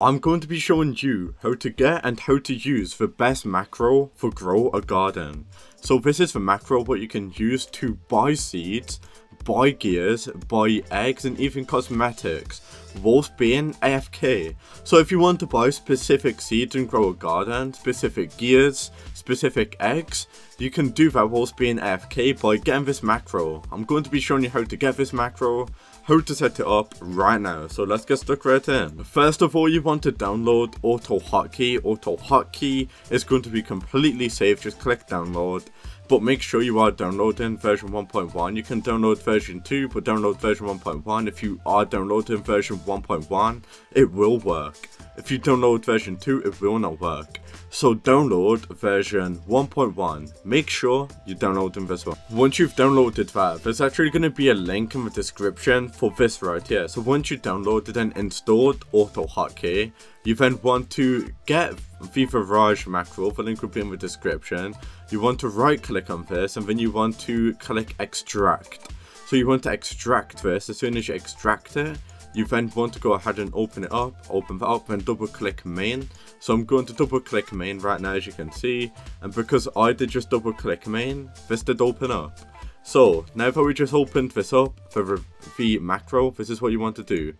I'm going to be showing you how to get and how to use the best macro for grow a garden. So this is the macro what you can use to buy seeds, buy gears, buy eggs and even cosmetics, whilst being AFK. So if you want to buy specific seeds and grow a garden, specific gears, specific eggs, you can do that whilst being AFK by getting this macro. I'm going to be showing you how to get this macro, how to set it up right now. So let's get stuck right in. First of all, you want to download Auto Hotkey. Auto Hotkey is going to be completely safe. Just click download. But make sure you are downloading version 1.1. You can download version 2, but download version 1.1. If you are downloading version 1.1, it will work. If you download version 2, it will not work. So download version 1.1. Make sure you download them this one. Once you've downloaded that, there's actually going to be a link in the description for this right here. So once you downloaded and installed Auto Hotkey, you then want to get Virage macro, the link will be in the description. You want to right click on this and then you want to click extract. So you want to extract this, as soon as you extract it, you then want to go ahead and open it up, open that up and double click main. So I'm going to double click main right now as you can see and because I did just double click main, this did open up. So now that we just opened this up for the macro, this is what you want to do.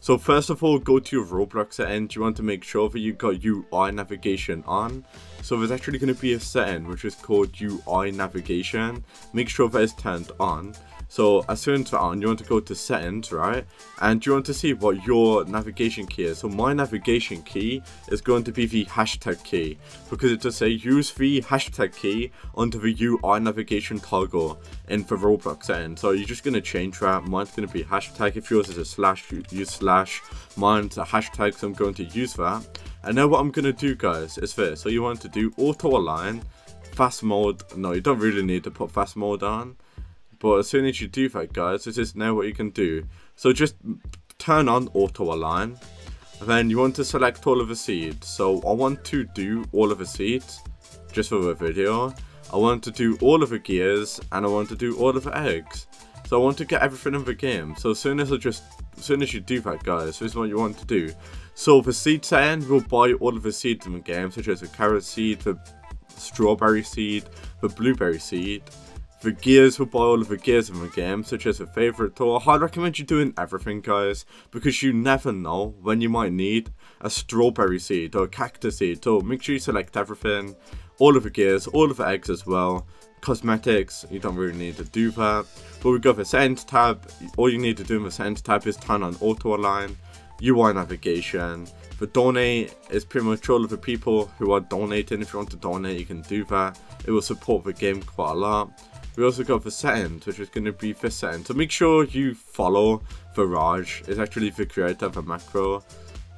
So first of all, go to your Roblox settings. You want to make sure that you got UI navigation on. So there's actually going to be a setting which is called UI navigation. Make sure that is turned on. So as soon as that on, you want to go to settings, right? And you want to see what your navigation key is. So my navigation key is going to be the hashtag key because it does say use the hashtag key onto the UI navigation toggle in the Roblox settings. So you're just going to change that. Mine's going to be hashtag. If yours is a slash, you use slash. Mine's a hashtag, so I'm going to use that. And now what I'm going to do, guys, is this. So you want to do auto align, fast mode. No, you don't really need to put fast mode on. But as soon as you do that, guys, this is now what you can do. So just turn on auto align. Then you want to select all of the seeds. So I want to do all of the seeds, just for the video. I want to do all of the gears, and I want to do all of the eggs. So I want to get everything in the game. So as soon as I just, as soon as you do that, guys, this is what you want to do. So for seed setting, we'll buy all of the seeds in the game, such as the carrot seed, the strawberry seed, the blueberry seed, the gears will buy all of the gears in the game, such as a favourite tool. I recommend you doing everything, guys, because you never know when you might need a strawberry seed or a cactus seed. So make sure you select everything, all of the gears, all of the eggs as well. Cosmetics, you don't really need to do that. But we got the settings tab. All you need to do in the settings tab is turn on auto align, UI navigation. The donate is pretty much all of the people who are donating. If you want to donate, you can do that. It will support the game quite a lot. We also got the settings, which is going to be setting. So make sure you follow Virage. It's actually the creator of a macro.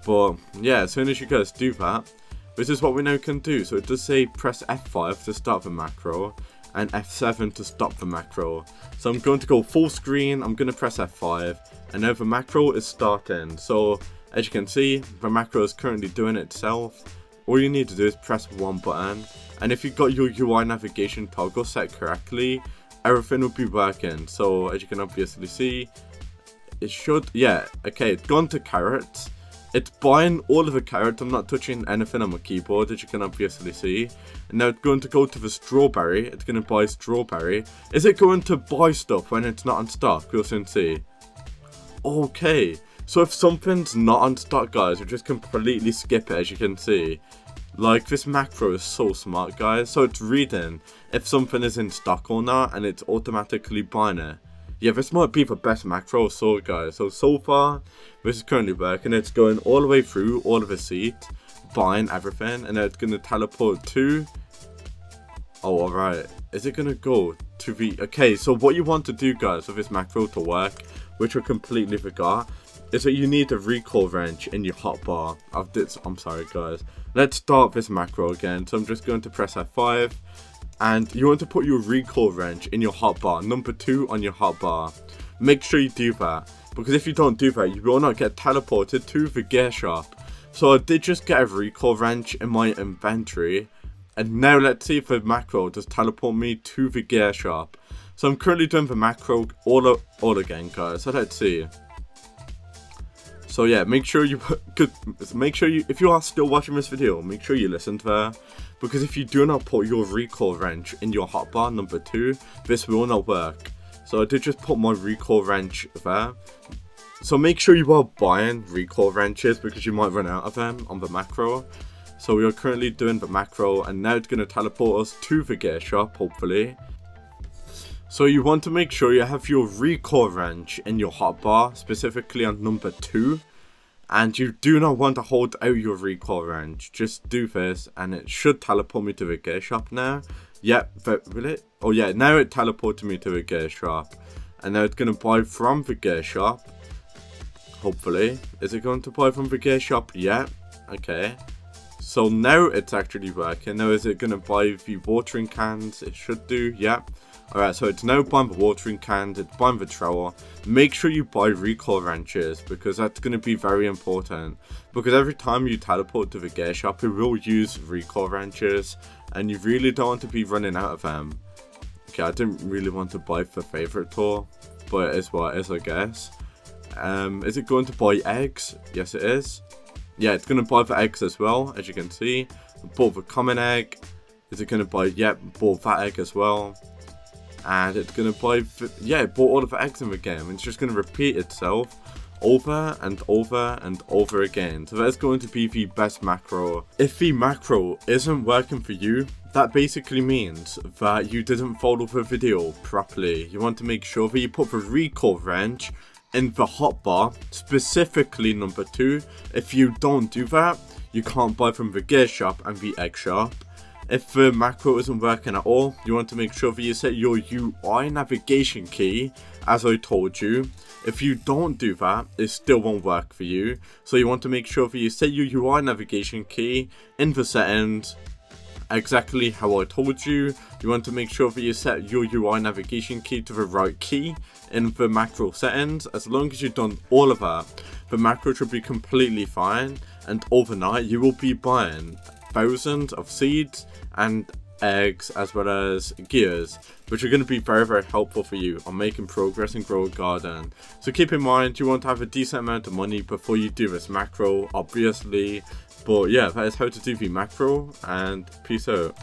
But yeah, as soon as you guys do that, this is what we now can do. So it does say press F5 to start the macro and F7 to stop the macro. So I'm going to go full screen, I'm going to press F5 and now the macro is starting. So as you can see, the macro is currently doing it itself. All you need to do is press one button and if you got your UI navigation toggle set correctly, everything will be working. So as you can obviously see, it should, yeah, okay, it's gone to carrots. It's buying all of the carrots, I'm not touching anything on my keyboard as you can obviously see. And now it's going to go to the strawberry, it's going to buy strawberry. Is it going to buy stuff when it's not on stock? We'll soon see. Okay, so if something's not on stock guys, we just completely skip it as you can see. Like, this macro is so smart, guys. So it's reading if something is in stock or not, and it's automatically buying it. Yeah, this might be the best macro so guys. So, so far, this is currently working. It's going all the way through all of the seats, buying everything, and it's going to teleport to... Oh, alright. Is it going to go to the... Okay, so what you want to do, guys, for this macro to work, which I completely forgot, is that you need a recoil wrench in your hotbar. I've did, I'm sorry, guys. Let's start this macro again. So I'm just going to press F5 and you want to put your recoil wrench in your hotbar, number two on your hotbar. Make sure you do that because if you don't do that, you will not get teleported to the gear shop. So I did just get a recoil wrench in my inventory and now let's see if the macro does teleport me to the gear shop. So I'm currently doing the macro all, all again guys, so let's see. So yeah, make sure you good. Make sure you, if you are still watching this video, make sure you listen to her, because if you do not put your recoil wrench in your hotbar number two, this will not work. So I did just put my recoil wrench there. So make sure you are buying recoil wrenches because you might run out of them on the macro. So we are currently doing the macro and now it's going to teleport us to the gear shop hopefully. So you want to make sure you have your recoil wrench in your hotbar, specifically on number 2. And you do not want to hold out your recoil wrench. Just do this and it should teleport me to the gear shop now. Yep, but will it? Oh yeah, now it teleported me to the gear shop. And now it's going to buy from the gear shop. Hopefully. Is it going to buy from the gear shop? Yeah. Okay. So now it's actually working. Now is it going to buy the watering cans? It should do, yeah. Alright, so it's now buying the watering cans, it's buying the trowel. Make sure you buy recoil wrenches because that's going to be very important. Because every time you teleport to the gear shop, it will use recoil wrenches and you really don't want to be running out of them. Okay, I didn't really want to buy the favorite tool, but it is what it is, I guess. Um, is it going to buy eggs? Yes, it is yeah, it's going to buy the eggs as well, as you can see. Bought the common egg. Is it going to buy, yep, bought that egg as well. And it's going to buy, yeah, it bought all of the eggs in the game. It's just going to repeat itself over and over and over again. So that's going to be the best macro. If the macro isn't working for you, that basically means that you didn't follow the video properly. You want to make sure that you put the recoil wrench in the hotbar, specifically number 2. If you don't do that, you can't buy from the gear shop and the egg shop. If uh, the macro isn't working at all, you want to make sure that you set your UI navigation key, as I told you. If you don't do that, it still won't work for you. So you want to make sure that you set your UI navigation key in the settings, exactly how I told you. You want to make sure that you set your UI navigation key to the right key in the macro settings. As long as you've done all of that, the macro should be completely fine. And overnight, you will be buying thousands of seeds and eggs as well as gears which are going to be very very helpful for you on making progress and grow a garden so keep in mind you want to have a decent amount of money before you do this macro obviously but yeah, that is how to do the macro, and peace out.